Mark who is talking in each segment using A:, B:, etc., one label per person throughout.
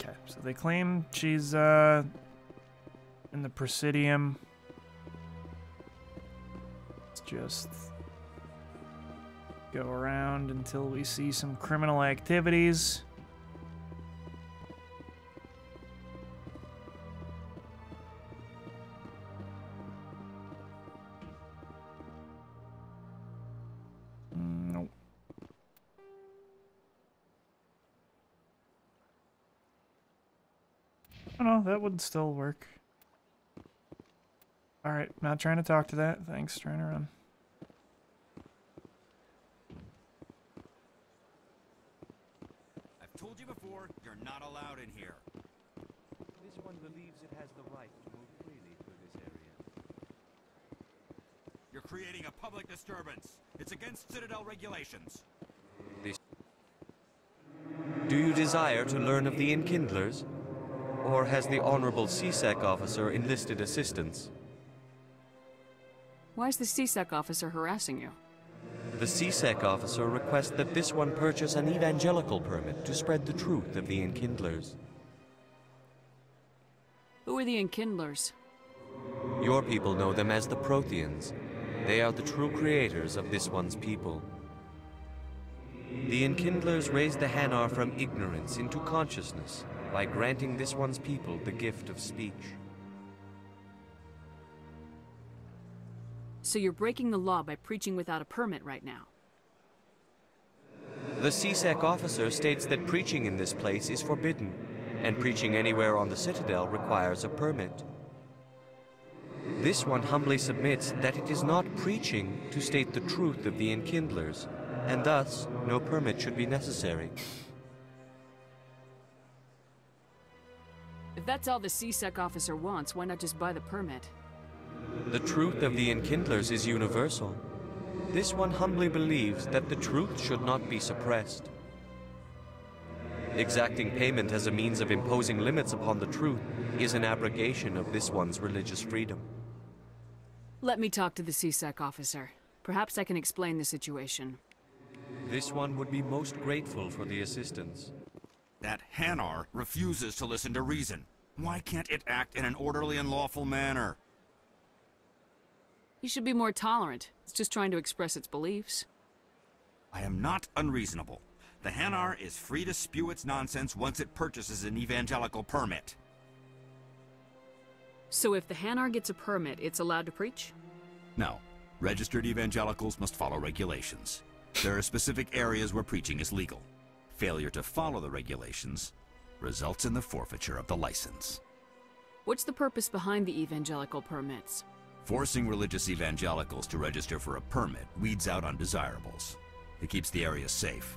A: Okay, so they claim she's uh in the Presidium. Let's just go around until we see some criminal activities. Would still work. Alright, not trying to talk to that. Thanks, trying to run.
B: I've told you before, you're not allowed in here.
C: This one believes it has the right to move freely through this area.
B: You're creating a public disturbance. It's against Citadel regulations.
C: Do you desire to learn of the Enkindlers? Or has the Honorable C-Sec officer enlisted assistance?
D: Why is the C-Sec officer harassing you?
C: The C-Sec officer requests that this one purchase an evangelical permit to spread the truth of the Enkindlers.
D: Who are the Enkindlers?
C: Your people know them as the Protheans. They are the true creators of this one's people. The Enkindlers raised the Hanar from ignorance into consciousness by granting this one's people the gift of speech.
D: So you're breaking the law by preaching without a permit right now.
C: The C-Sec officer states that preaching in this place is forbidden, and preaching anywhere on the Citadel requires a permit. This one humbly submits that it is not preaching to state the truth of the Enkindlers, and thus no permit should be necessary.
D: If that's all the C-Sec officer wants, why not just buy the permit?
C: The truth of the Enkindlers is universal. This one humbly believes that the truth should not be suppressed. Exacting payment as a means of imposing limits upon the truth is an abrogation of this one's religious freedom.
D: Let me talk to the C-Sec officer. Perhaps I can explain the situation.
C: This one would be most grateful for the assistance.
B: That Hanar refuses to listen to reason. Why can't it act in an orderly and lawful manner?
D: You should be more tolerant. It's just trying to express its beliefs.
B: I am not unreasonable. The Hanar is free to spew its nonsense once it purchases an evangelical permit.
D: So if the Hanar gets a permit, it's allowed to preach?
B: No. Registered evangelicals must follow regulations. There are specific areas where preaching is legal. Failure to follow the regulations results in the forfeiture of the license.
D: What's the purpose behind the evangelical permits?
B: Forcing religious evangelicals to register for a permit weeds out undesirables. It keeps the area safe.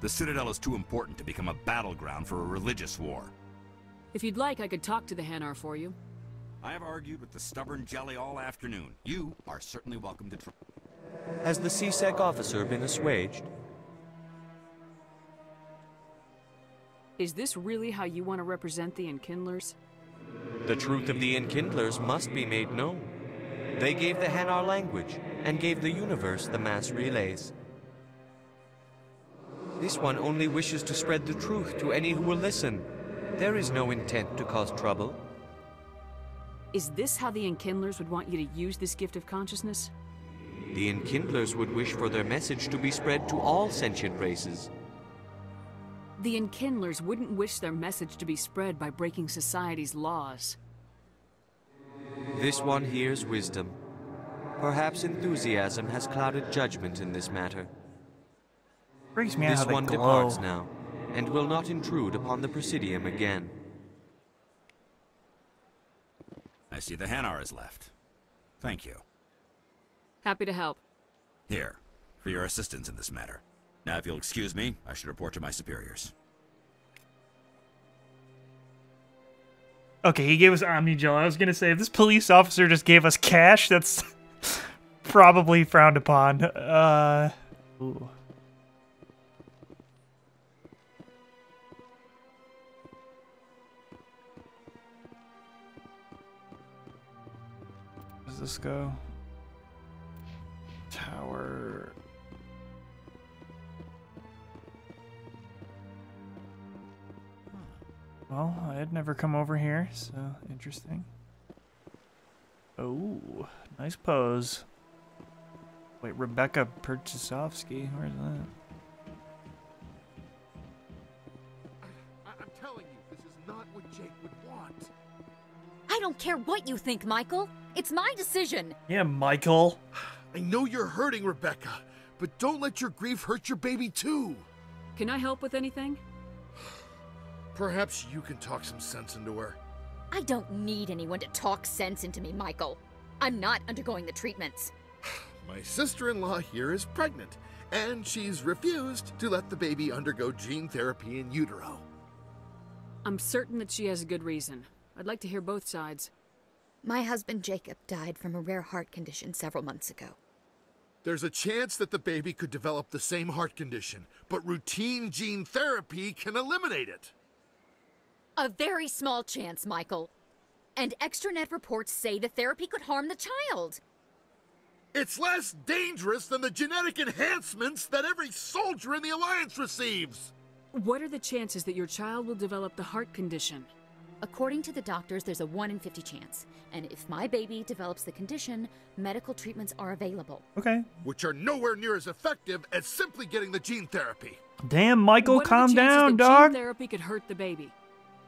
B: The Citadel is too important to become a battleground for a religious war.
D: If you'd like, I could talk to the Hanar for you.
B: I have argued with the stubborn jelly all afternoon. You are certainly welcome to try.
C: Has the C-Sec officer been assuaged?
D: Is this really how you want to represent the Enkindlers?
C: The truth of the Enkindlers must be made known. They gave the Hanar language and gave the universe the mass relays. This one only wishes to spread the truth to any who will listen. There is no intent to cause trouble.
D: Is this how the Enkindlers would want you to use this gift of consciousness?
C: The Enkindlers would wish for their message to be spread to all sentient races.
D: The Enkindlers wouldn't wish their message to be spread by breaking society's laws.
C: This one hears wisdom. Perhaps enthusiasm has clouded judgment in this matter.
A: Freaks me out
C: This
A: how they
C: one
A: glow.
C: departs now, and will not intrude upon the Presidium again.
B: I see the Hanar is left. Thank you.
D: Happy to help.
B: Here, for your assistance in this matter. Now, if you'll excuse me, I should report to my superiors.
A: Okay, he gave us Omnigel. I was gonna say if this police officer just gave us cash, that's probably frowned upon. Uh, ooh. Does this go? Tower. Well, I had never come over here, so interesting. Oh, nice pose. Wait, Rebecca Perchasovsky, where's that?
E: I- I'm telling you, this is not what Jake would want.
F: I don't care what you think, Michael. It's my decision.
A: Yeah, Michael.
E: I know you're hurting, Rebecca, but don't let your grief hurt your baby too.
D: Can I help with anything?
E: Perhaps you can talk some sense into her.
F: I don't need anyone to talk sense into me, Michael. I'm not undergoing the treatments.
E: My sister in law here is pregnant, and she's refused to let the baby undergo gene therapy in utero.
D: I'm certain that she has a good reason. I'd like to hear both sides.
F: My husband Jacob died from a rare heart condition several months ago.
E: There's a chance that the baby could develop the same heart condition, but routine gene therapy can eliminate it.
F: A very small chance, Michael. And extranet reports say the therapy could harm the child.
E: It's less dangerous than the genetic enhancements that every soldier in the Alliance receives.
D: What are the chances that your child will develop the heart condition?
F: According to the doctors, there's a 1 in 50 chance. And if my baby develops the condition, medical treatments are available.
A: Okay.
E: which are nowhere near as effective as simply getting the gene therapy.
A: Damn, Michael,
D: What are the
A: calm down,
D: that
A: dog.
D: Gene therapy could hurt the baby.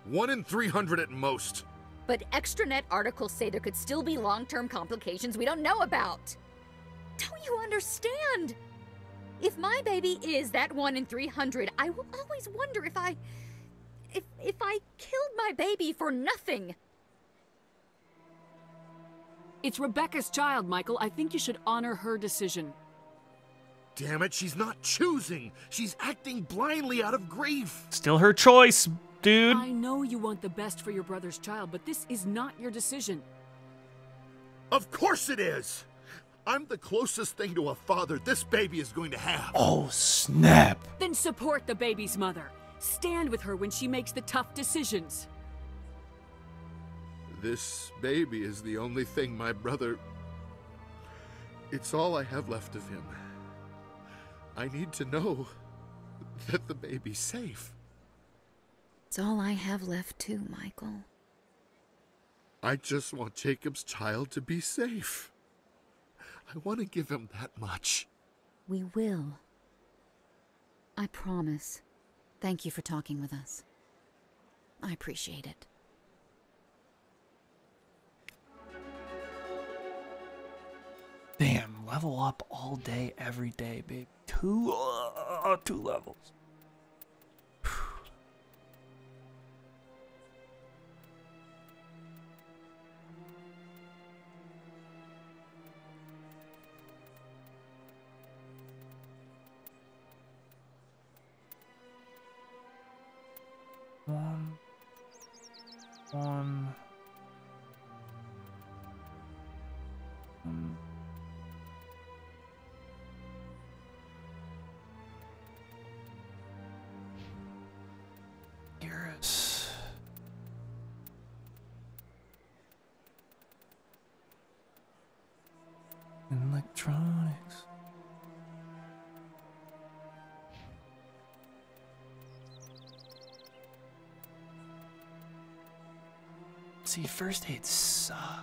E: One in 300 at most.
F: But extranet articles say there could still be long term complications we don't know about. Don't you understand? If my baby is that 1 in 300, I will always wonder if I. if, if I killed my baby for nothing.
D: It's Rebecca's child, Michael. I think you should honor her decision.
E: Damn it, she's not choosing. She's acting blindly out of grief.
A: Still her choice, dude.
D: I know you want the best for your brother's child, but this is not your decision.
E: Of course it is. I'm the closest thing to a father this baby is going to have.
A: Oh, snap.
D: Then support the baby's mother. Stand with her when she makes the tough decisions.
E: This baby is the only thing my brother. It's all I have left of him. I need to know that the baby's safe.
F: It's all I have left, too, Michael.
E: I just want Jacob's child to be safe. I want to give him that much.
F: We will. I promise. Thank you for talking with us. I appreciate it.
A: Damn, level up all day, every day, babe. Two, uh, two levels. First aid sucks.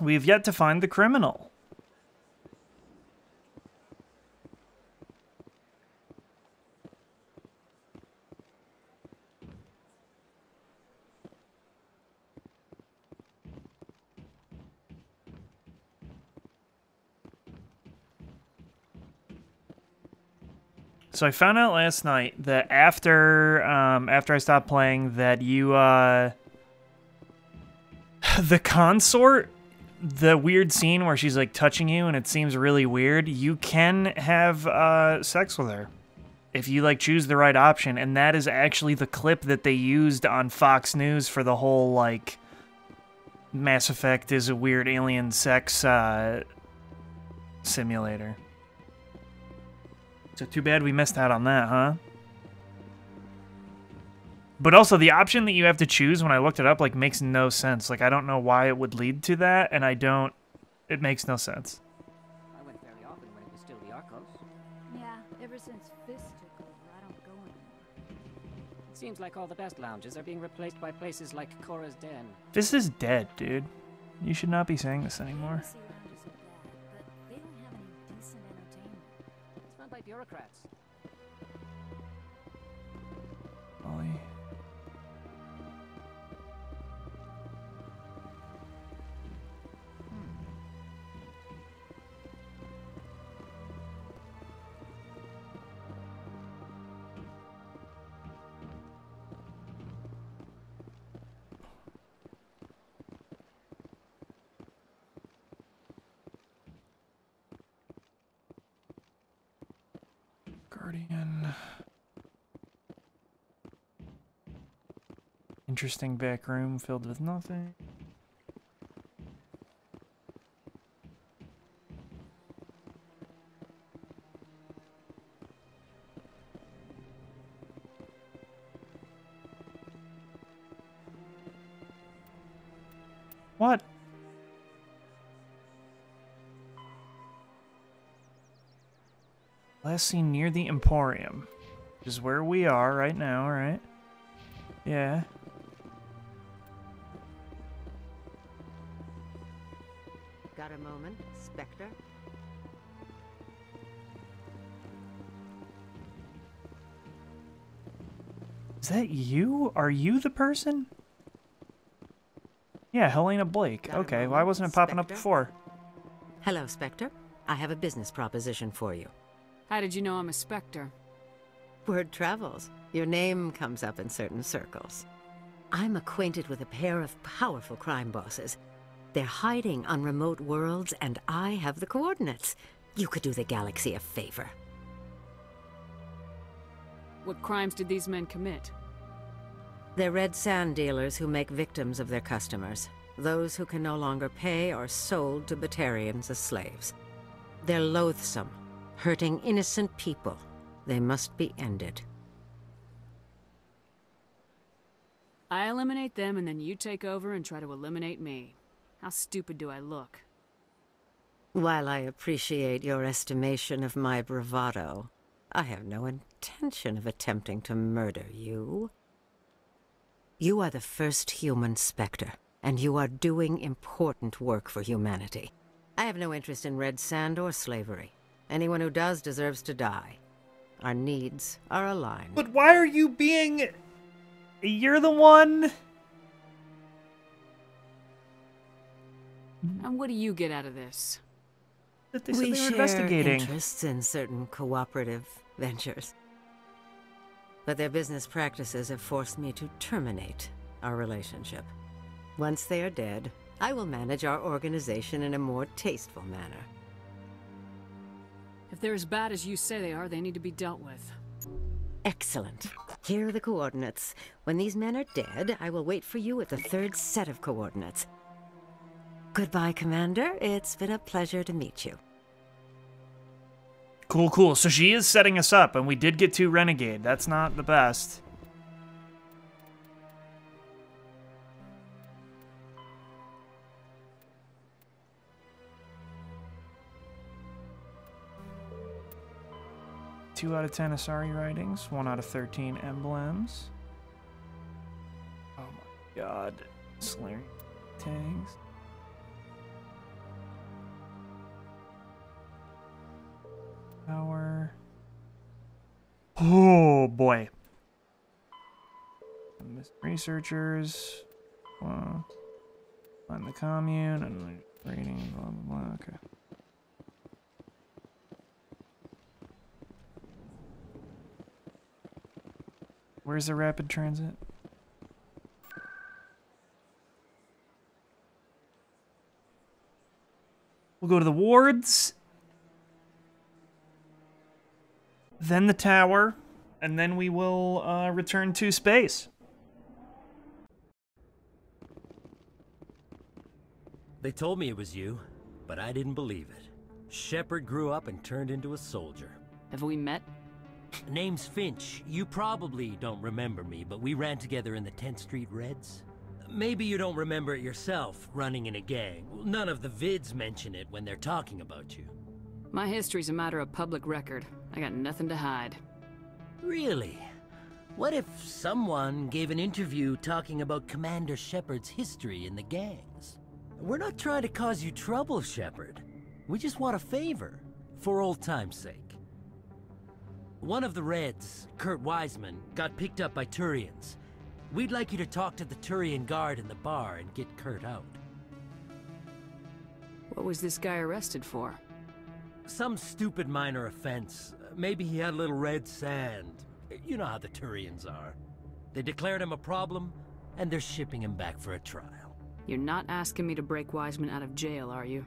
A: We have yet to find the criminal. So I found out last night that after um, after I stopped playing that you uh, the consort the weird scene where she's like touching you and it seems really weird you can have uh, sex with her if you like choose the right option and that is actually the clip that they used on Fox News for the whole like Mass Effect is a weird alien sex uh, simulator. So too bad we missed out on that, huh? But also the option that you have to choose when I looked it up like makes no sense. Like I don't know why it would lead to that and I don't it makes no sense.
G: I went fairly often when it was still the Arcos.
H: Yeah, ever since Fist took over, I don't go anymore.
G: It seems like all the best lounges are being replaced by places like Chora's Den.
A: This is dead, dude. You should not be saying this anymore.
H: Fantasy lounges
A: Interesting back room filled with nothing. What? Last seen near the Emporium. Which is where we are right now, right? Yeah.
I: Got a moment, Spectre?
A: Is that you? Are you the person? Yeah, Helena Blake.
I: Got
A: Okay, why wasn't it popping up before?
I: Hello, Spectre. I have a business proposition for you.
D: How did you know I'm a Spectre?
I: Word travels. Your name comes up in certain circles. I'm acquainted with a pair of powerful crime bosses. They're hiding on remote worlds, and I have the coordinates. You could do the galaxy a favor.
D: What crimes did these men commit?
I: They're red sand dealers who make victims of their customers. Those who can no longer pay are sold to Batarians as slaves. They're loathsome, hurting innocent people. They must be ended.
D: I eliminate them and then you take over and try to eliminate me. How stupid do I look?
I: While I appreciate your estimation of my bravado, I have no intention of attempting to murder you. You are the first human Spectre, and you are doing important work for humanity. I have no interest in red sand or slavery. Anyone who does deserves to die. Our needs are aligned.
A: But why are you being... You're the one... Mm-hmm.
D: And what do you get out of this?
A: That they said
I: we
A: they were
I: share
A: investigating.
I: interests in certain cooperative ventures. But their business practices have forced me to terminate our relationship. Once they are dead, I will manage our organization in a more tasteful manner.
D: If they're as bad as you say they are, they need to be dealt with.
I: Excellent. Here are the coordinates. When these men are dead, I will wait for you at the third set of coordinates. Goodbye, Commander. It's been a pleasure to meet you.
A: Cool, cool. So she is setting us up, and we did get to Renegade. That's not the best. Two out of ten Asari writings, one out of thirteen emblems. Oh my god. Slayer tags. Power. Oh boy. Researchers. Wow. On the commune and rating, blah blah blah. Okay. Where's the rapid transit? We'll go to the wards. Then the tower. and then we will uh, return to space.
J: They told me it was you, but I didn't believe it. Shepard grew up and turned into a soldier.
D: Have we met?
J: Name's Finch. You probably don't remember me, but we ran together in the 10th Street Reds. Maybe you don't remember it yourself, running in a gang. None of the vids mention it when they're talking about you.
D: My history's a matter of public record. I got nothing to hide.
J: Really? What if someone gave an interview talking about Commander Shepard's history in the gangs? We're not trying to cause you trouble, Shepard. We just want a favor, for old time's sake. One of the Reds, Kurt Wiseman, got picked up by Turians. We'd like you to talk to the Turian guard in the bar and get Kurt out.
D: What was this guy arrested for?
J: Some stupid minor offense. Maybe he had a little red sand. You know how the Turians are. They declared him a problem, and they're shipping him back for a trial.
D: You're not asking me to break Wiseman out of jail, are you?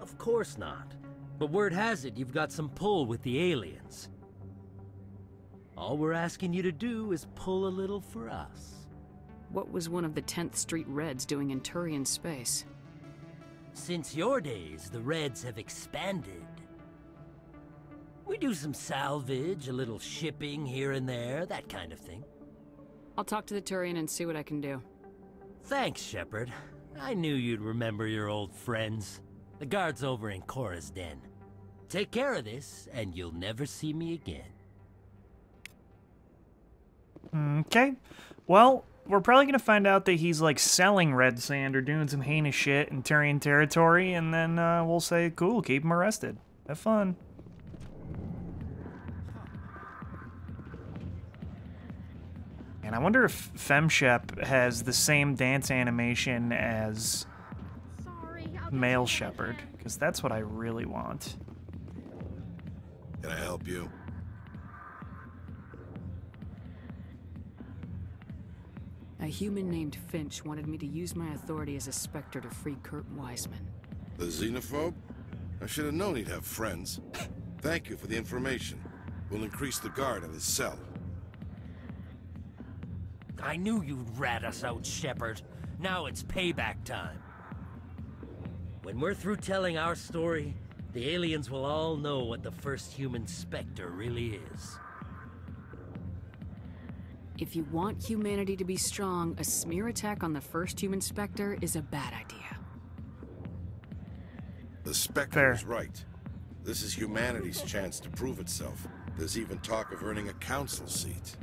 J: Of course not. But word has it you've got some pull with the aliens. All we're asking you to do is pull a little for us.
D: What was one of the 10th Street Reds doing in Turian space?
J: Since your days, the Reds have expanded. We do some salvage, a little shipping here and there, that kind of thing.
D: I'll talk to the Turian and see what I can do.
J: Thanks, Shepard. I knew you'd remember your old friends. The guard's over in Chora's den. Take care of this, and you'll never see me again.
A: Okay. Well, we're probably going to find out that he's like selling red sand or doing some heinous shit in Turian territory, and then uh, we'll say, cool, keep him arrested. Have fun. And I wonder if FemShep has the same dance animation as male Shepard, because that's what I really want.
K: Can I help you?
D: A human named Finch wanted me to use my authority as a Spectre to free Kurt Wiseman.
K: The xenophobe? I should have known he'd have friends. Thank you for the information. We'll increase the guard at his cell.
J: I knew you'd rat us out, Shepard. Now it's payback time. When we're through telling our story, the aliens will all know what the first human Spectre really is.
D: If you want humanity to be strong, a smear attack on the first human Spectre is a bad idea.
K: The Spectre is right. This is humanity's chance to prove itself. There's even talk of earning a council seat.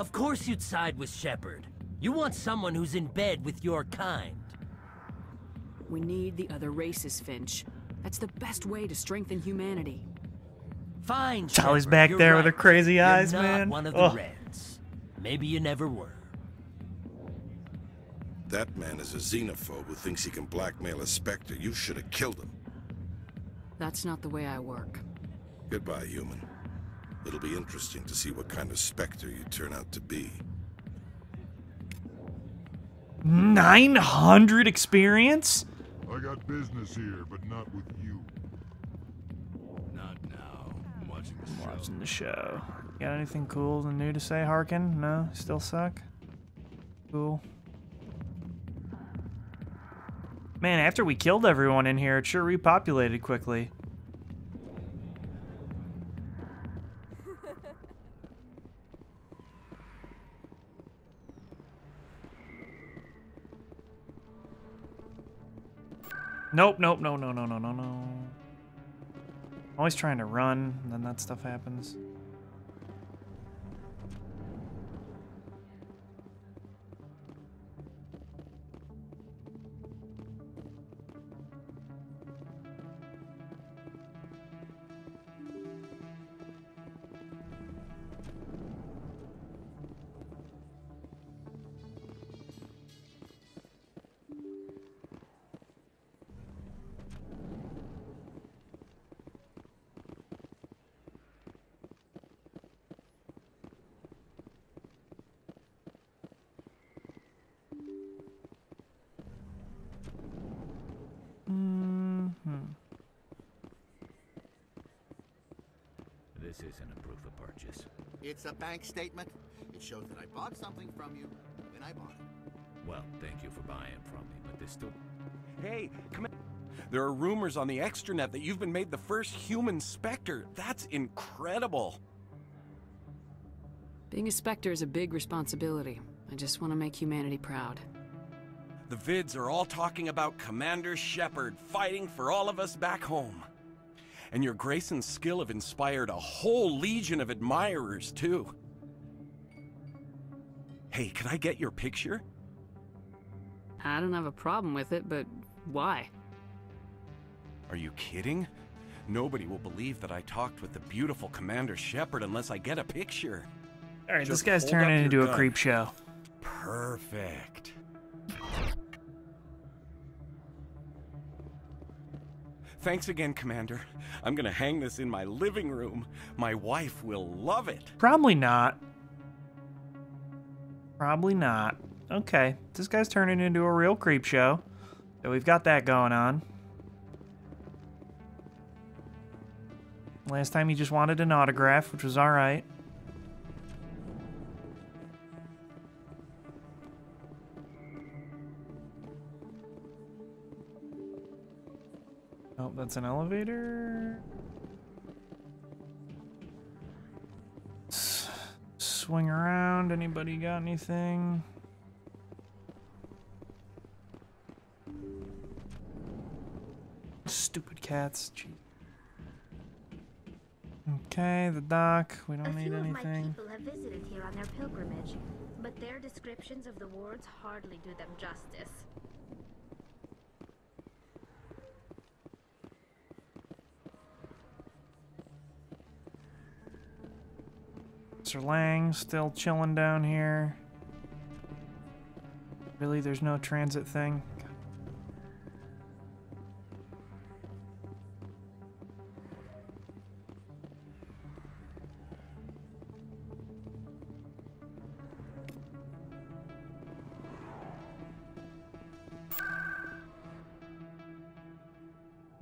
J: Of course you'd side with Shepard. You want someone who's in bed with your kind.
D: We need the other races, Finch. That's the best way to strengthen humanity.
J: Fine,
A: Charlie's
J: Shepard,
A: back there
J: right.
A: with her crazy
J: You're
A: eyes,
J: not
A: man.
J: one of the
A: Ugh.
J: Reds. Maybe you never were.
K: That man is a xenophobe who thinks he can blackmail a Spectre. You should have killed him.
D: That's not the way I work.
K: Goodbye, human. It'll be interesting to see what kind of Spectre you turn out to be.
A: 900 experience?
L: I got business here, but not with you.
B: Not now. I'm watching the show.
A: Watching the show. Got anything cool and new to say, Harkin? No? Still suck? Cool. Man, after we killed everyone in here, it sure repopulated quickly. Nope, nope, no, no, no, no, no, no. Always trying to run, and then that stuff happens.
M: This isn't a proof of purchase.
N: It's a bank statement. It shows that I bought something from you when I bought it.
M: Well, thank you for buying from me, but there's still...
B: Hey, come in. There are rumors on the extranet that you've been made the first human Spectre. That's incredible.
D: Being a Spectre is a big responsibility. I just want to make humanity proud.
B: The vids are all talking about Commander Shepard fighting for all of us back home. And your grace and skill have inspired a whole legion of admirers, too. Hey, can I get your picture?
D: I don't have a problem with it, but why?
B: Are you kidding? Nobody will believe that I talked with the beautiful Commander Shepard unless I get a picture.
A: All right, this guy's turning into
B: your
A: a creep show.
B: Perfect. Thanks again, Commander. I'm gonna hang this in my living room. My wife will love it.
A: Probably not. Probably not. Okay, this guy's turning into a real creep show. So we've got that going on. Last time he just wanted an autograph, which was alright. Oh, that's an elevator. S- swing around. Anybody got anything? Stupid cats. Jeez. Okay, the dock. We don't
O: A
A: need
O: few of my
A: anything.
O: people have visited here on their pilgrimage, but their descriptions of the wards hardly do them justice.
A: Sir Lang still chilling down here. Really, there's no transit thing?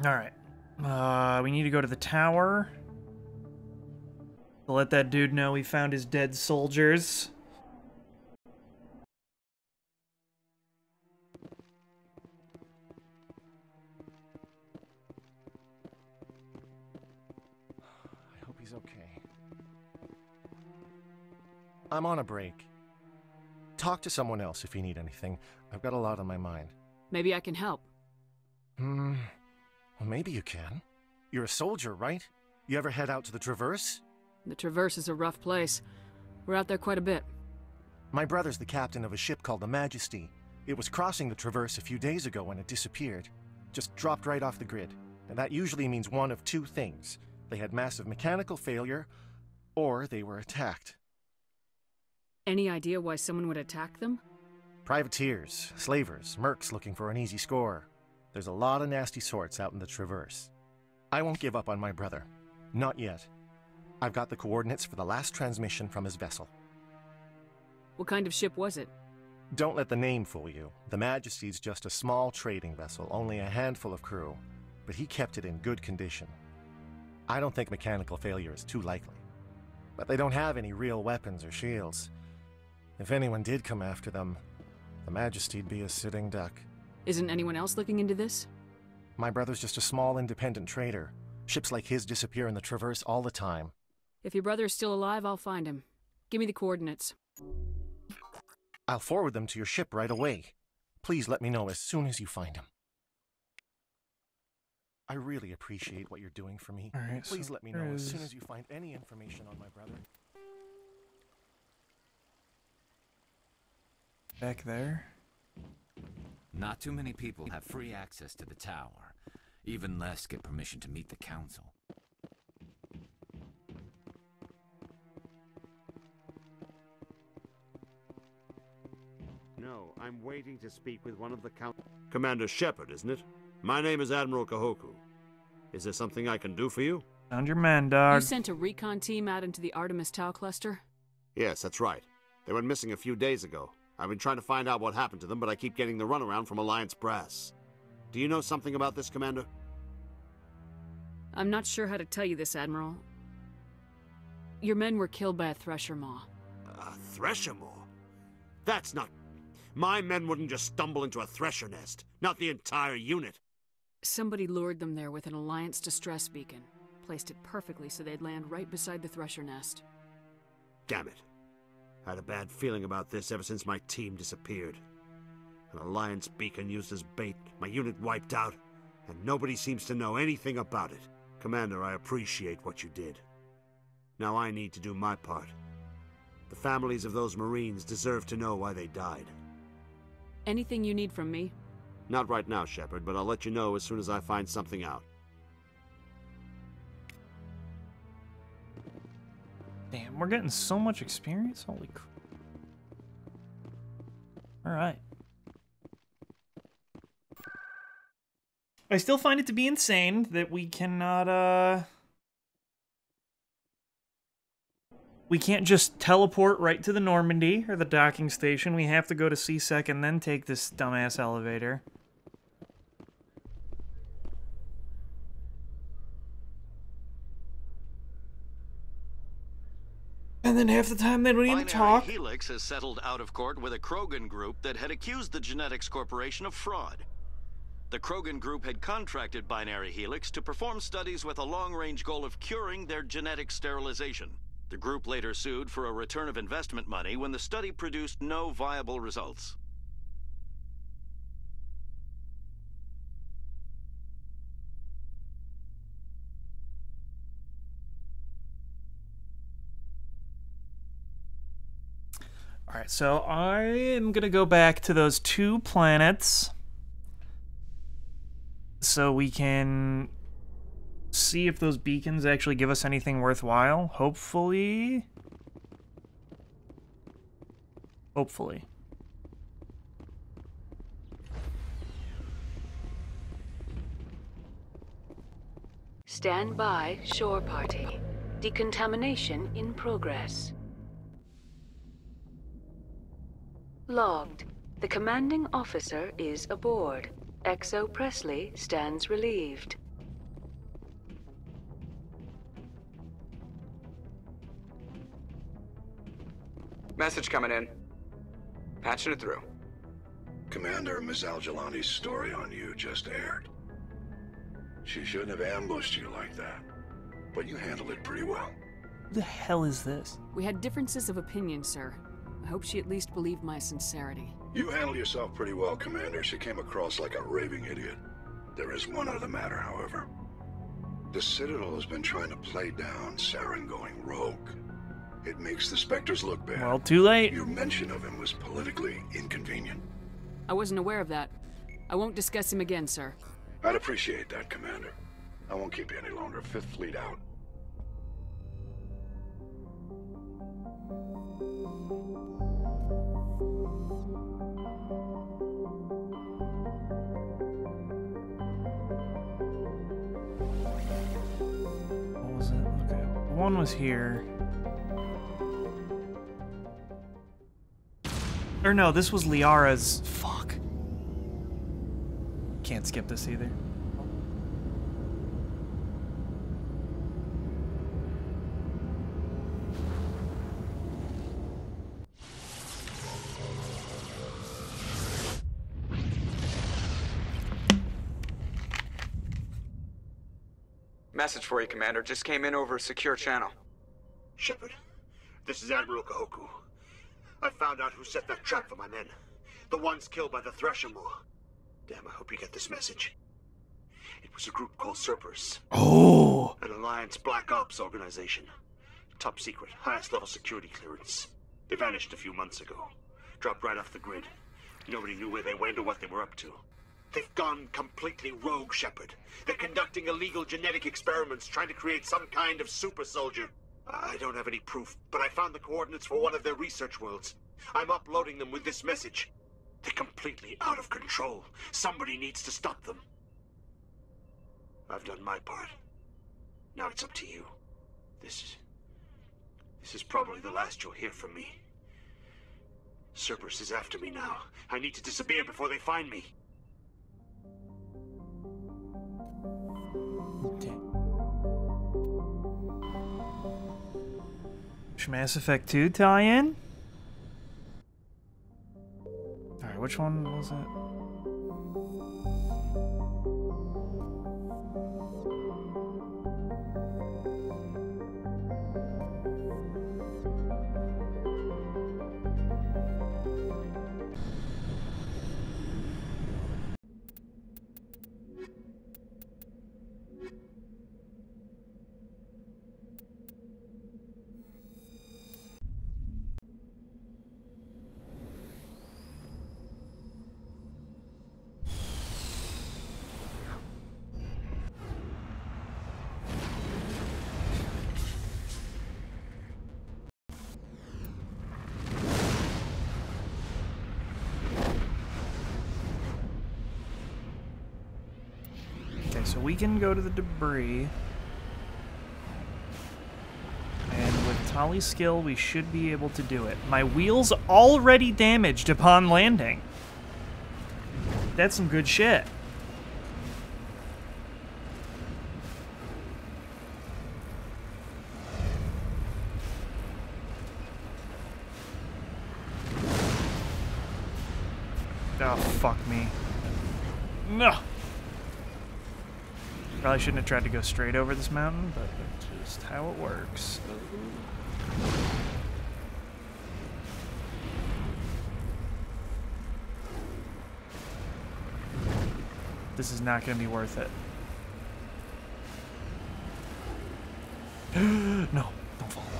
A: All right. Uh, we need to go to the tower. To let that dude know we found his dead soldiers.
P: I hope he's okay. I'm on a break. Talk to someone else if you need anything. I've got a lot on my mind.
D: Maybe I can help.
P: Hmm. Well, maybe you can. You're a soldier, right? You ever head out to the Traverse?
D: The Traverse is a rough place. We're out there quite a bit.
P: My brother's the captain of a ship called the Majesty. It was crossing the Traverse a few days ago when it disappeared. Just dropped right off the grid. And that usually means one of two things. They had massive mechanical failure, or they were attacked.
D: Any idea why someone would attack them?
P: Privateers, slavers, mercs looking for an easy score. There's a lot of nasty sorts out in the Traverse. I won't give up on my brother. Not yet. I've got the coordinates for the last transmission from his vessel.
D: What kind of ship was it?
P: Don't let the name fool you. The Majesty's just a small trading vessel, only a handful of crew. But he kept it in good condition. I don't think mechanical failure is too likely. But they don't have any real weapons or shields. If anyone did come after them, the Majesty'd be a sitting duck.
D: Isn't anyone else looking into this?
P: My brother's just a small independent trader. Ships like his disappear in the Traverse all the time.
D: If your brother is still alive, I'll find him. Give me the coordinates.
P: I'll forward them to your ship right away. Please let me know as soon as you find him. I really appreciate what you're doing for me.
A: All right,
P: Please
A: so
P: let me know
A: there
P: as soon as you find any information on my brother.
A: Back there.
M: Not too many people have free access to the tower. Even less get permission to meet the council.
Q: No, I'm waiting to speak with one of the count. Commander Shepard, isn't it? My name is Admiral Kahoku. Is there something I can do for you?
A: Found your men,
D: You sent a recon team out into the Artemis Tau cluster?
Q: Yes, that's right. They went missing a few days ago. I've been trying to find out what happened to them, but I keep getting the runaround from Alliance Brass. Do you know something about this, Commander?
D: I'm not sure how to tell you this, Admiral. Your men were killed by a Thresher Maw.
Q: A thresher maw? That's not... My men wouldn't just stumble into a thresher nest. Not the entire unit.
D: Somebody lured them there with an Alliance distress beacon. Placed it perfectly so they'd land right beside the Thresher nest.
Q: Damn it. I had a bad feeling about this ever since my team disappeared. An Alliance beacon used as bait, my unit wiped out, and nobody seems to know anything about it. Commander, I appreciate what you did. Now I need to do my part. The families of those Marines deserve to know why they died.
D: Anything you need from me?
Q: Not right now, Shepard, but I'll let you know as soon as I find something out.
A: Damn, we're getting so much experience. Holy crap. Alright. I still find it to be insane that we cannot, uh... We can't just teleport right to the Normandy, or the docking station. We have to go to C-Sec and then take this dumbass elevator. And then half the time they don't even
R: Binary
A: talk.
R: Helix has settled out of court with a Krogan group that had accused the Genetics Corporation of fraud. The Krogan group had contracted Binary Helix to perform studies with a long-range goal of curing their genetic sterilization. The group later sued for a return of investment money when the study produced no viable results.
A: Alright, so I am gonna go back to those two planets so we can see if those beacons actually give us anything worthwhile. Hopefully. Hopefully.
S: Stand by, shore party. Decontamination in progress. Logged. The commanding officer is aboard. XO Pressly stands relieved.
T: Message coming in. Patching it through.
U: Commander, Ms. Al-Jilani's story on you just aired. She shouldn't have ambushed you like that, but you handled it pretty well.
A: Who the hell is this?
D: We had differences of opinion, sir. I hope she at least believed my sincerity.
U: You handled yourself pretty well, Commander. She came across like a raving idiot. There is one other matter, however. The Citadel has been trying to play down Saren going rogue. It makes the Spectres look bad.
A: Well, too late.
U: Your mention of him was politically inconvenient.
D: I wasn't aware of that. I won't discuss him again, sir.
U: I'd appreciate that, Commander. I won't keep you any longer. Fifth Fleet out.
A: What was it? Okay. One was here. Or no, this was Liara's. Fuck. Can't skip this either.
T: Message for you, Commander. Just came in over a secure channel.
Q: Shepard, this is Admiral Kahoku. I found out who set that trap for my men. The ones killed by the Thresher Maw. Damn, I hope you get this message. It was a group called Cerberus.
A: Oh!
Q: An Alliance Black Ops organization. Top secret, highest level security clearance. They vanished a few months ago. Dropped right off the grid. Nobody knew where they went or what they were up to. They've gone completely rogue, Shepard. They're conducting illegal genetic experiments, trying to create some kind of super soldier. I don't have any proof, but I found the coordinates for one of their research worlds. I'm uploading them with this message. They're completely out of control. Somebody needs to stop them. I've done my part. Now it's up to you. This is... This is probably the last you'll hear from me. Cerberus is after me now. I need to disappear before they find me.
A: Mass Effect 2 tie-in? Alright, which one was it? We can go to the debris. And with Tali's skill, we should be able to do it. My wheel's already damaged upon landing. That's some good shit. Oh, fuck me. No. Probably shouldn't have tried to go straight over this mountain, but that's just how it works. This is not going to be worth it. no, don't fall.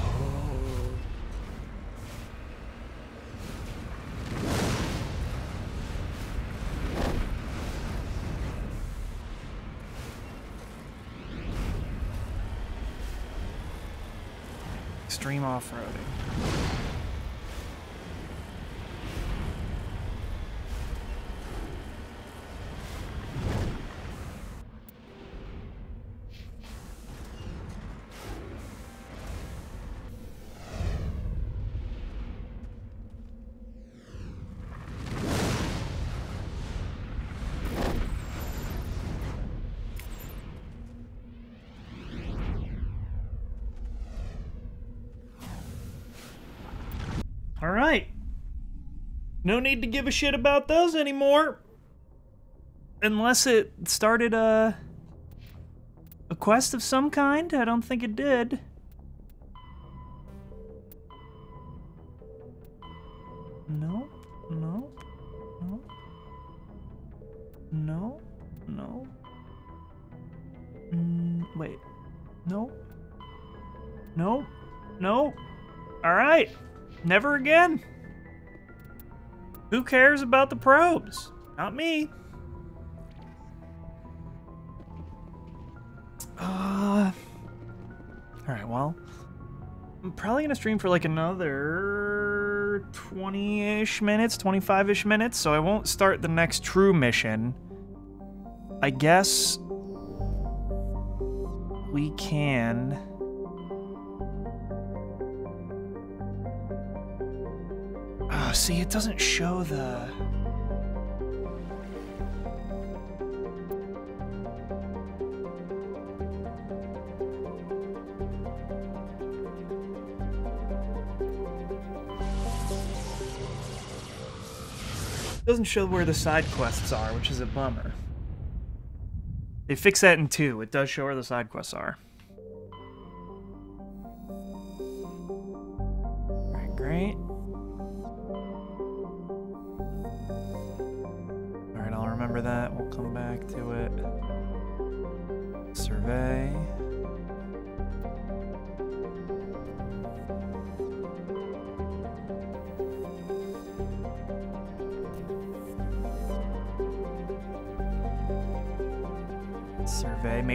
A: Extreme off-roading. No need to give a shit about those anymore. Unless it started a a quest of some kind. I don't think it did. No. No. No. No. No. Mm, wait. No. No. No. All right. Never again. Who cares about the probes? Not me. Uh. All right. Well, I'm probably gonna stream for like another 20-ish minutes, 25-ish minutes, so I won't start the next true mission. I guess we can. See, it doesn't show the. doesn't show where the side quests are, which is a bummer. They fix that in two. It does show where the side quests are.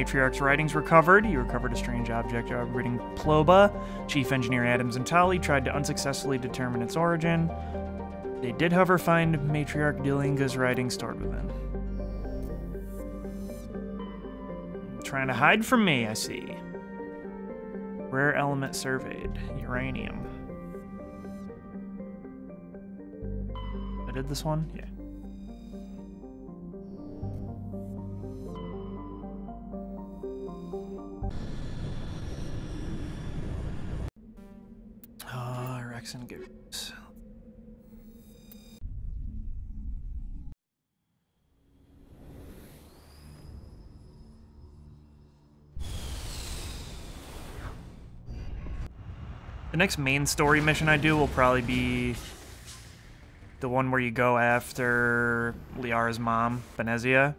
A: Survey. Matriarch's writings recovered. He recovered a strange object orbiting Ploba. Chief Engineer Adams and Tali tried to unsuccessfully determine its origin. They did, however, find Matriarch Dilinaga's writings stored within. Trying to hide from me, I see. Rare element surveyed. Uranium. I did this one? Yeah. Goose. The next main story mission I do will probably be the one where you go after Liara's mom, Benezia.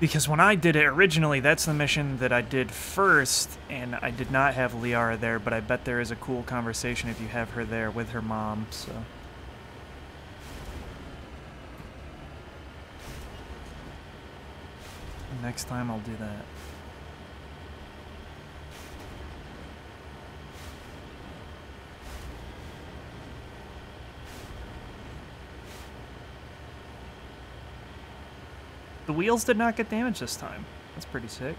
A: Because when I did it originally, that's the mission that I did first, and I did not have Liara there, but I bet there is a cool conversation if you have her there with her mom, so... Next time I'll do that. The wheels did not get damaged this time. That's pretty sick.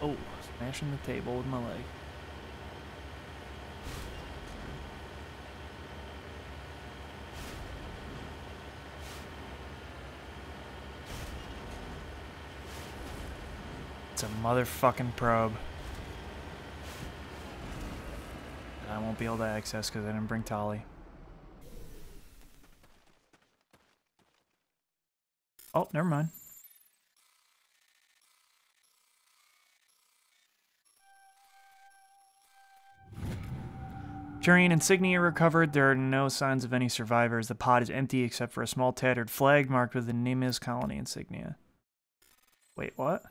A: Oh, smashing the table with my leg. It's a motherfucking probe. I won't be able to access because I didn't bring Tali. Oh, never mind. Turian insignia recovered. There are no signs of any survivors. The pod is empty except for a small tattered flag marked with the Nimis colony insignia. Wait, what?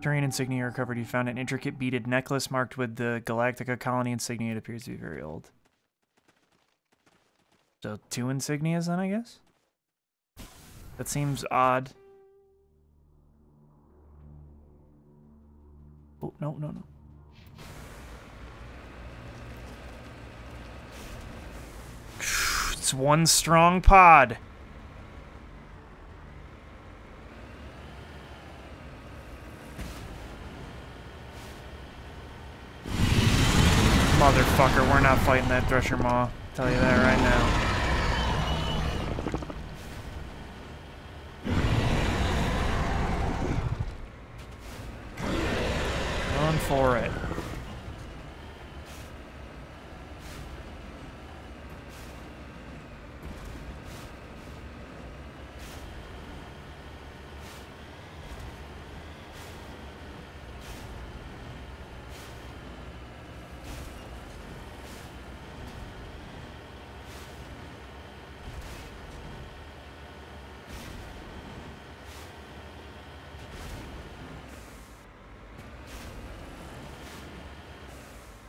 A: Turian insignia recovered. You found an intricate beaded necklace marked with the Galactica colony insignia. It appears to be very old. So two insignias then, I guess? That seems odd. Oh, no, no, no. It's one strong pod. Motherfucker, we're not fighting that Thresher Maw. Tell you that right now. Run for it.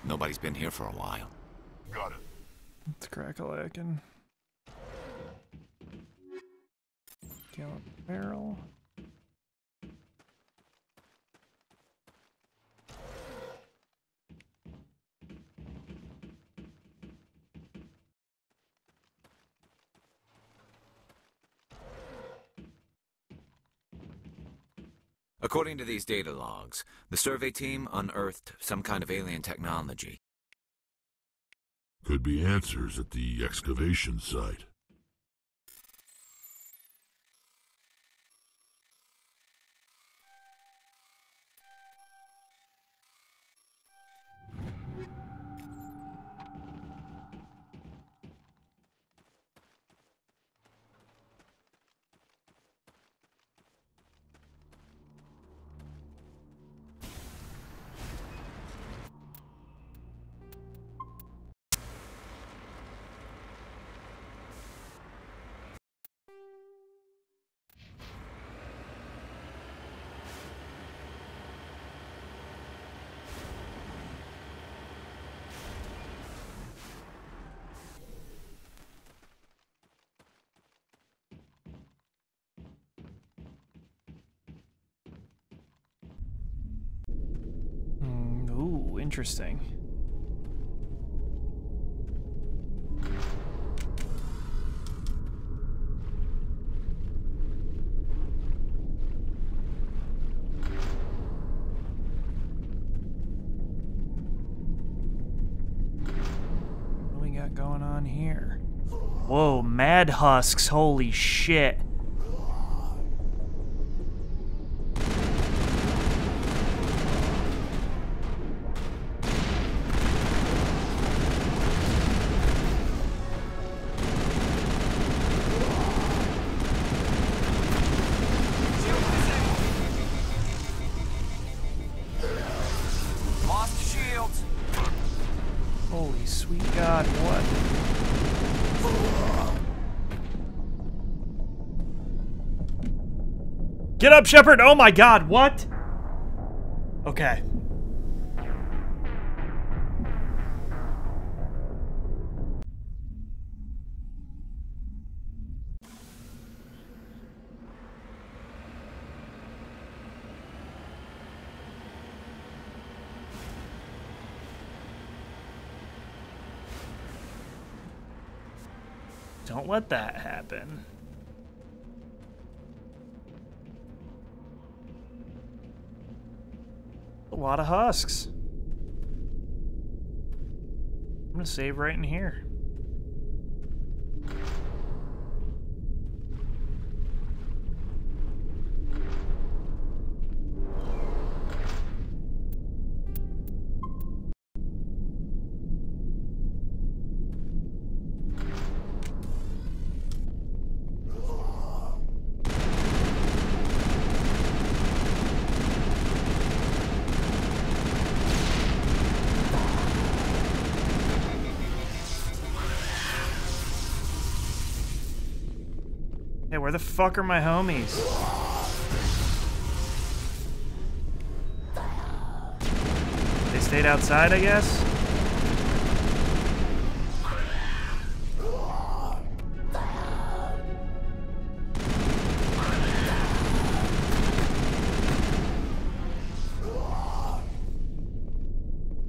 M: Nobody's been here for a while.
L: Got it.
A: It's crackalacking. Kill a barrel.
M: According to these data logs, the survey team unearthed some kind of alien technology.
L: Could be answers at the excavation site. Interesting. What we got
A: got going on here? Whoa, mad husks, holy shit. Up, Shepard! Oh my god, what? Okay. Don't let that happen. A lot of husks. I'm gonna save right in here. Hey, where the fuck are my homies? They stayed outside, I guess?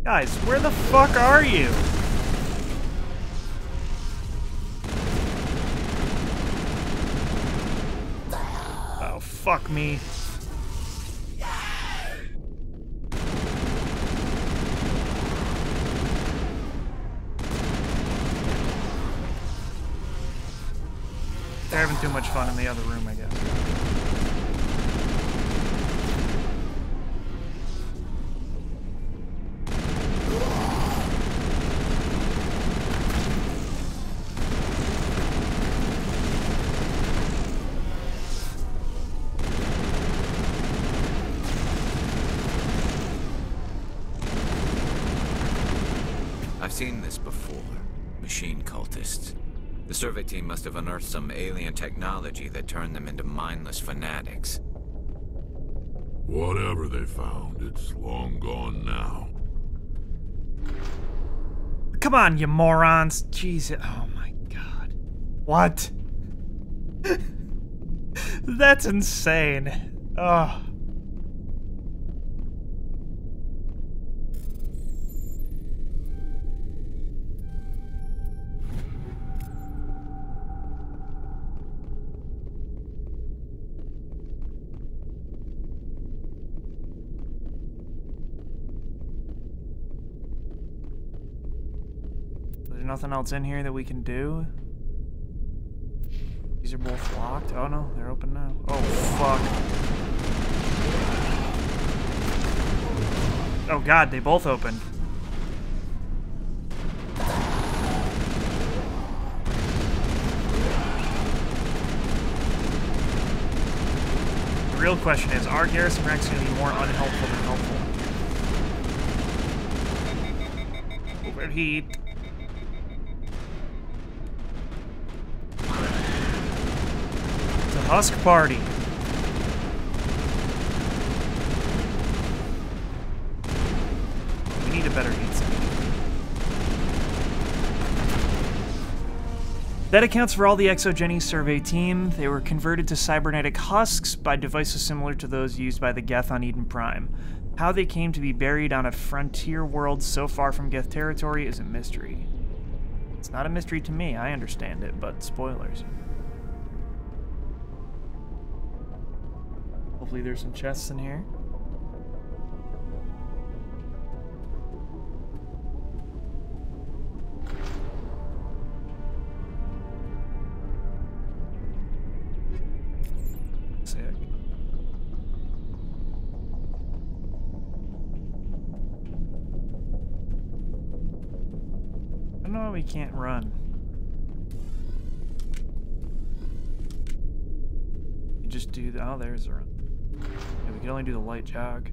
A: Guys, where the fuck are you? Fuck me. They're having too much fun in the other room, I guess.
M: Must have unearthed some alien technology that turned them into mindless fanatics.
L: Whatever they found, it's long gone now.
A: Come on, you morons. Jesus. Oh my god. What? That's insane. Oh. Nothing else in here that we can do? These are both locked? Oh no, they're open now. Oh fuck. Oh god, they both opened. The real question is, are Garrus and Wrex going to be more unhelpful than helpful? Overheat. It's a husk party. We need a better heat sink. That accounts for all the ExoGeni survey team. They were converted to cybernetic husks by devices similar to those used by the Geth on Eden Prime. How they came to be buried on a frontier world so far from Geth territory is a mystery. It's not a mystery to me, I understand it, but spoilers. Hopefully there's some chests in here. we can't run. You just do the, oh, there's a run. Can only do the light jog.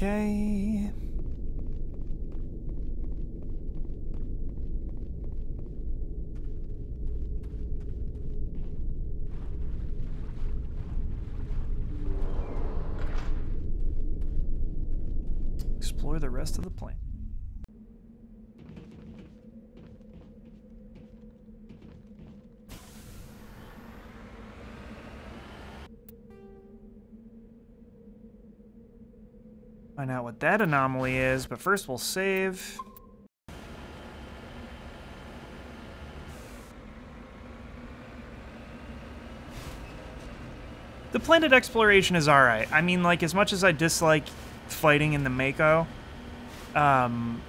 A: Okay. Explore the rest of the planet. Find out what that anomaly is, but first we'll save. The planet exploration is alright. I mean, like, as much as I dislike fighting in the Mako, um,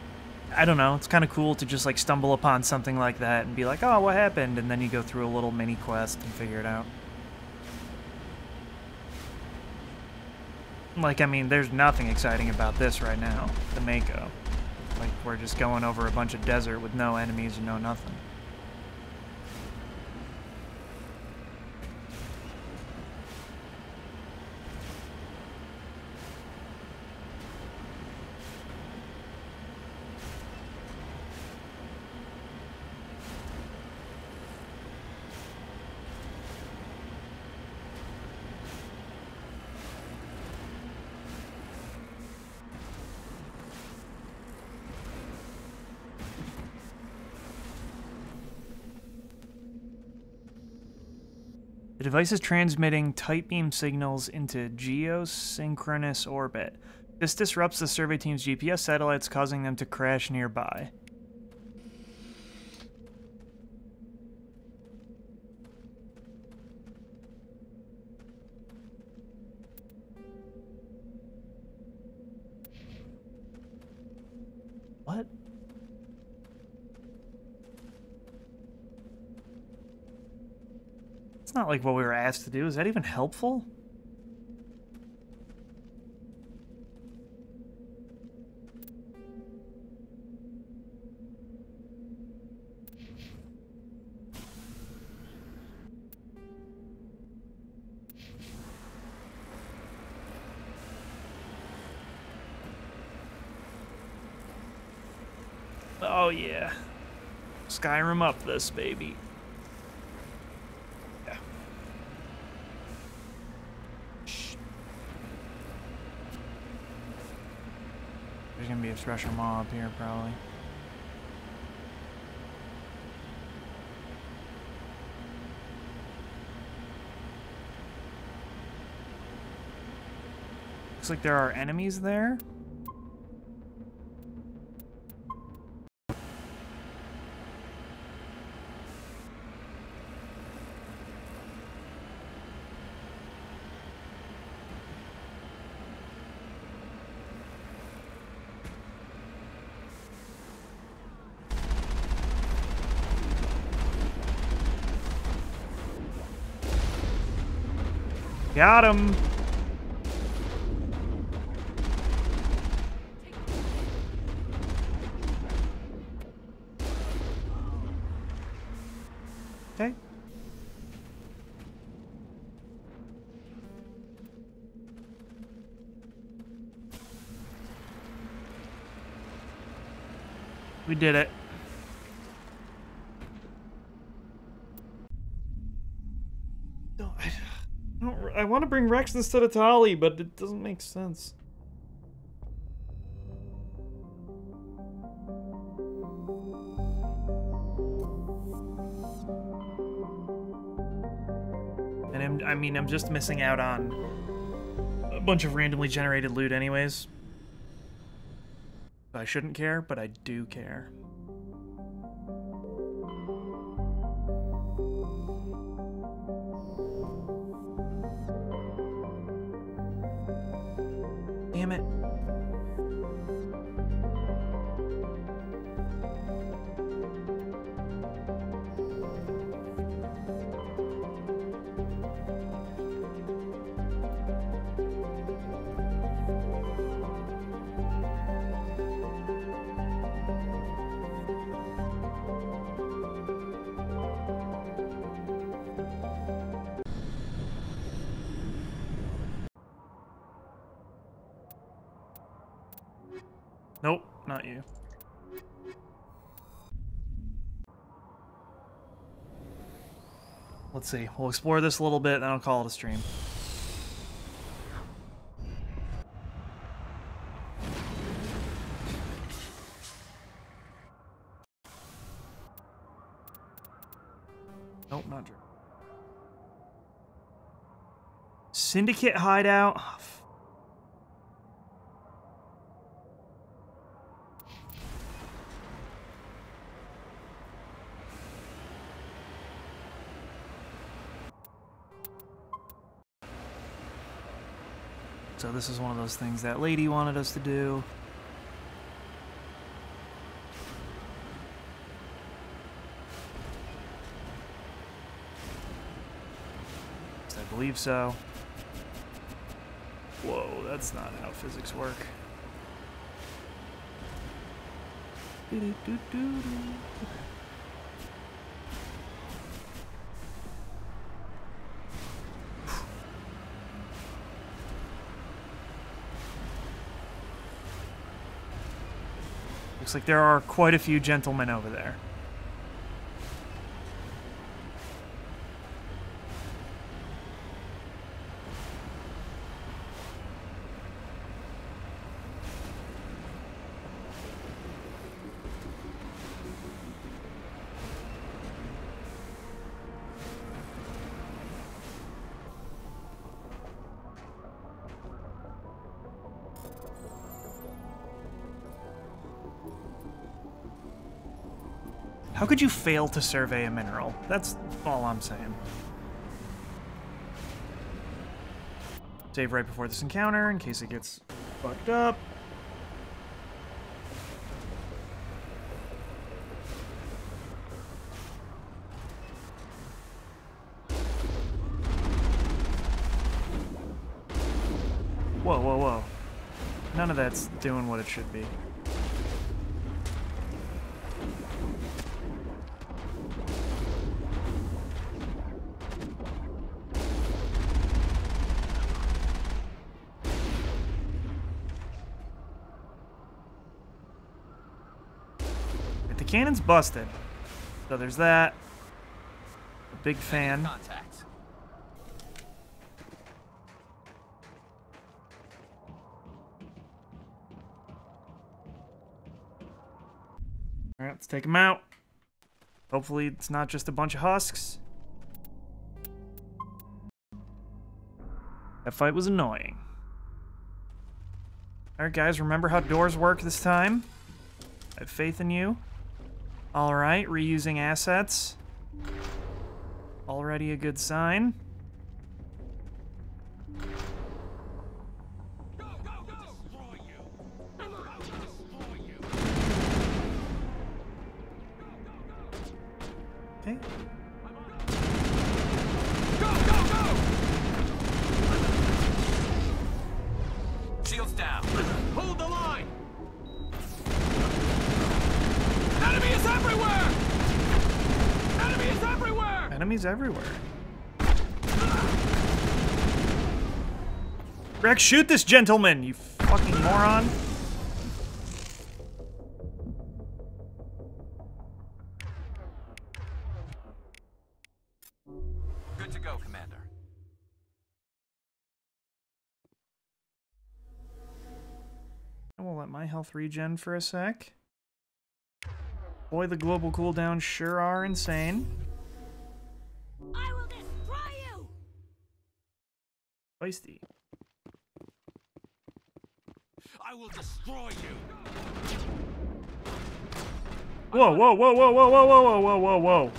A: I don't know, it's kind of cool to just, like, stumble upon something like that and be like, oh, what happened? And then you go through a little mini quest and figure it out. Like, I mean, there's nothing exciting about this right now, the Mako. Like, we're just going over a bunch of desert with no enemies and no nothing. The device is transmitting tight beam signals into geosynchronous orbit. This disrupts the survey team's GPS satellites, causing them to crash nearby. Like what we were asked to do. Is that even helpful? Oh yeah. Skyrim up this, baby. Yeah. Shh. A maw up here, probably. Looks like there are enemies there. Got him. Okay. We did it. No, I, I don't. I want bring Wrex instead of Tali, but it doesn't make sense. And I'm, I mean, I'm just missing out on a bunch of randomly generated loot anyways. I shouldn't care, but I do care. Let's see. We'll explore this a little bit, then I'll call it a stream. Nope, not true. Syndicate hideout. Oh, f- So this is one of those things that lady wanted us to do. I believe so. Whoa, that's not how physics work. Doo-doo-doo-doo-doo. Looks like there are quite a few gentlemen over there. You fail to survey a mineral? That's all I'm saying. Save right before this encounter in case it gets fucked up. Whoa, whoa, whoa. None of that's doing what it should be. The cannon's busted. So there's that. A big fan. Alright, let's take him out. Hopefully it's not just a bunch of husks. That fight was annoying. Alright guys, remember how doors work this time? I have faith in you. Alright, reusing assets. Already a good sign. Okay.
V: Enemies everywhere.
A: Wrex, shoot this gentleman, you fucking moron.
V: Good to go, Commander.
A: I will let my health regen for a sec. Boy, the global cooldowns sure are insane.
W: I will destroy you.
A: Feisty.
V: I will destroy you.
A: Whoa, whoa, whoa, whoa, whoa, whoa, whoa, whoa, whoa, whoa, whoa.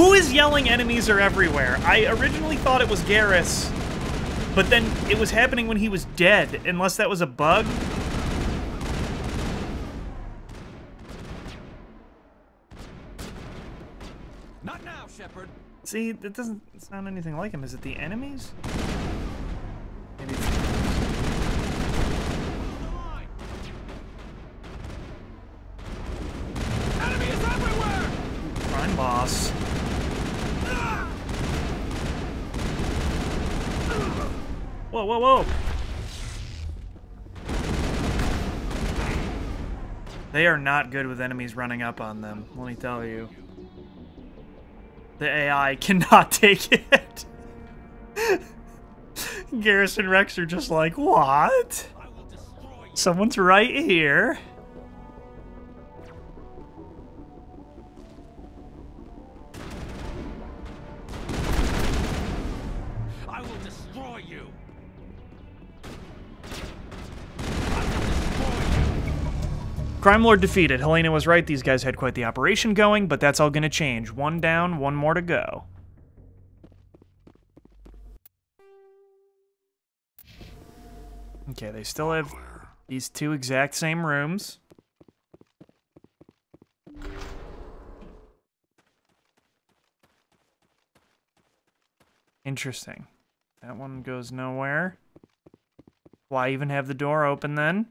A: Who is yelling enemies are everywhere? I originally thought it was Garrus, but then it was happening when he was dead, unless that was a bug.
V: Not now, Shepard.
A: See, that doesn't sound anything like him. Is it the enemies? Maybe it's-
V: Enemies everywhere!
A: Crime boss. Whoa, whoa! They are not good with enemies running up on them, let me tell you. The AI cannot take it. Garrus and Wrex are just like, what? Someone's right here. Crime Lord defeated. Helena was right. These guys had quite the operation going, but that's all going to change. One down, one more to go. Okay, they still have these two exact same rooms. Interesting. That one goes nowhere. Why even have the door open then?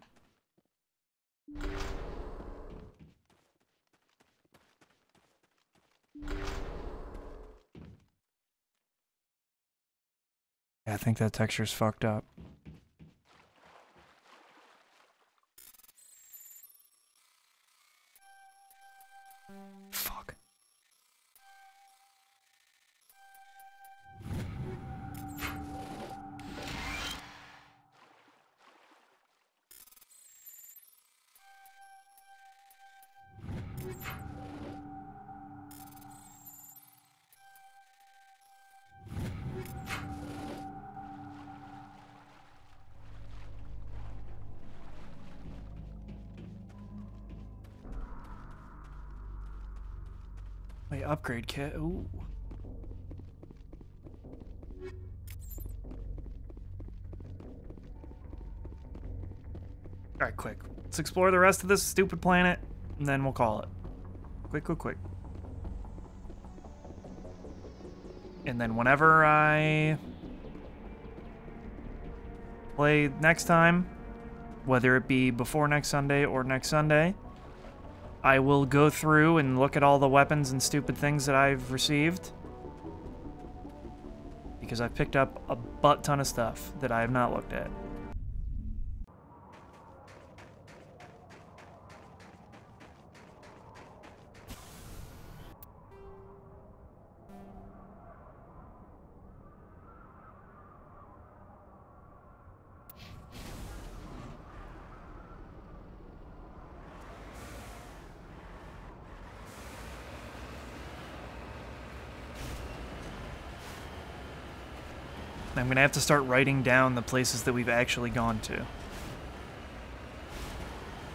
A: Yeah, I think that texture's fucked up. Fuck. Wait, upgrade kit. Ooh. Alright, quick. Let's explore the rest of this stupid planet, and then we'll call it. Quick, quick, quick. And then whenever I play next time, whether it be before next Sunday or next Sunday, I will go through and look at all the weapons and stupid things that I've received. Because I've picked up a butt ton of stuff that I have not looked at. I'm have to start writing down the places that we've actually gone to.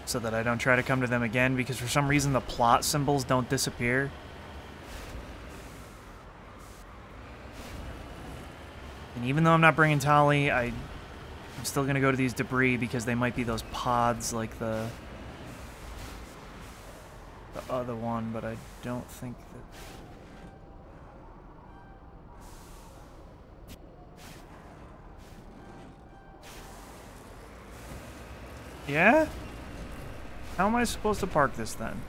A: So that I don't try to come to them again, because for some reason the plot symbols don't disappear. And even though I'm not bringing Tali, I, I'm still gonna go to these debris because they might be those pods like the the other one, but I don't think that Yeah? How am I supposed to park this then?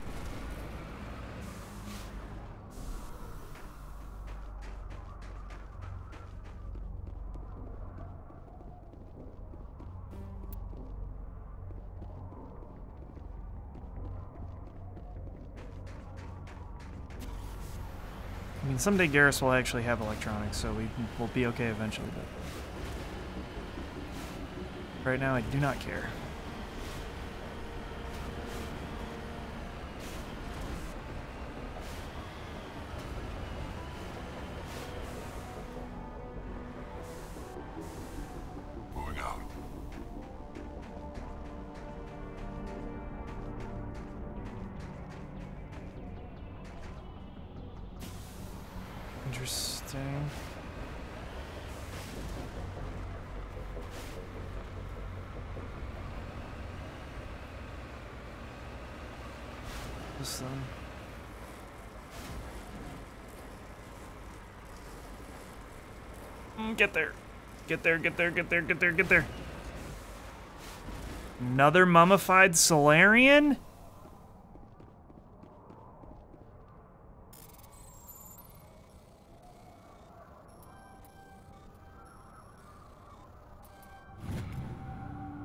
A: I mean, someday Garrus will actually have electronics, so we will be okay eventually, but... Right now, I do not care. Get there. Get there, get there, get there, get there, get there. Another mummified Solarian?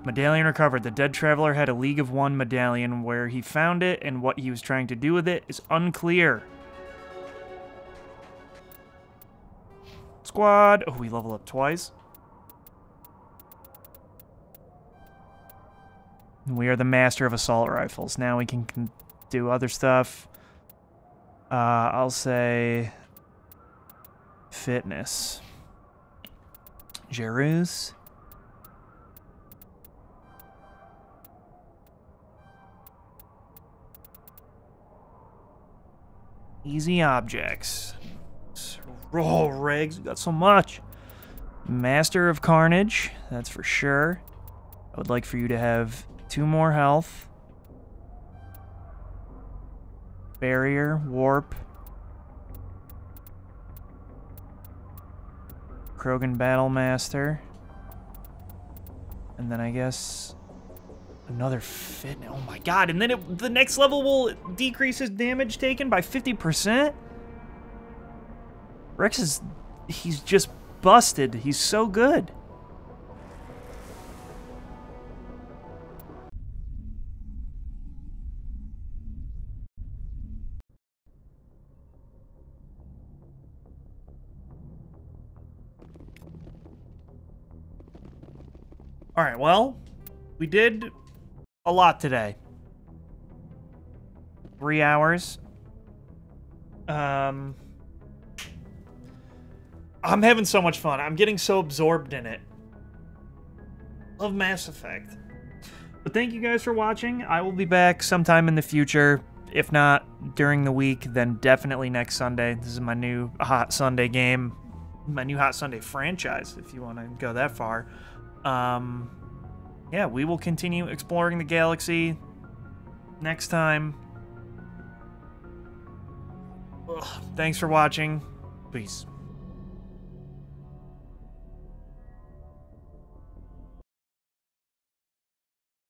A: Medallion recovered. The dead traveler had a League of One medallion. Where he found it and what he was trying to do with it is unclear. Squad. Oh, we level up twice. We are the master of assault rifles. Now we can, can do other stuff. Uh, I'll say fitness. Garrus. Easy objects. Oh, Wrex, we got so much. Master of Carnage, that's for sure. I would like for you to have two more health. Barrier, warp. Krogan Battle Master. And then I guess another fit. Oh my god, and then it, the next level will decrease his damage taken by 50%? Wrex is he's just busted. He's so good. All right, well, we did a lot today. Three hours. Um, I'm having so much fun. I'm getting so absorbed in it. Love Mass Effect. But thank you guys for watching. I will be back sometime in the future. If not during the week, then definitely next Sunday. This is my new Hot Sunday game. My new Hot Sunday franchise, if you want to go that far. Um, yeah, we will continue exploring the galaxy next time. Ugh, thanks for watching. Peace.